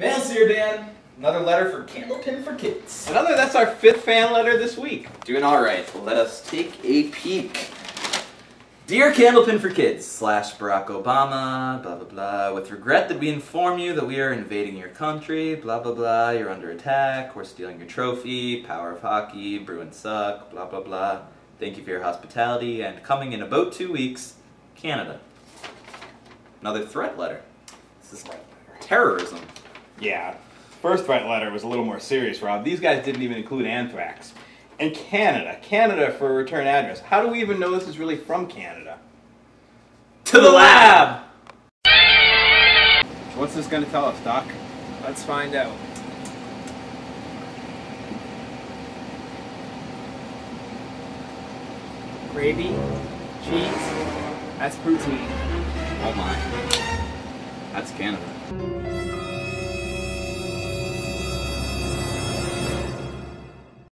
Mail's here, Dan. Another letter for Candlepin for Kids. Another, that's our fifth fan letter this week. Doing all right. Let us take a peek. Dear Candlepin for Kids slash Barack Obama, blah blah blah. With regret that we inform you that we are invading your country, blah blah blah. You're under attack. We're stealing your trophy. Power of hockey. Bruins suck. Blah blah blah. Thank you for your hospitality and coming in about two weeks, Canada. Another threat letter. This is like terrorism. Yeah. First threat letter was a little more serious, Rob. These guys didn't even include anthrax. And Canada. Canada for a return address. How do we even know this is really from Canada? To the lab! What's this going to tell us, Doc? Let's find out. Gravy, cheese, that's poutine. Oh my. That's Canada.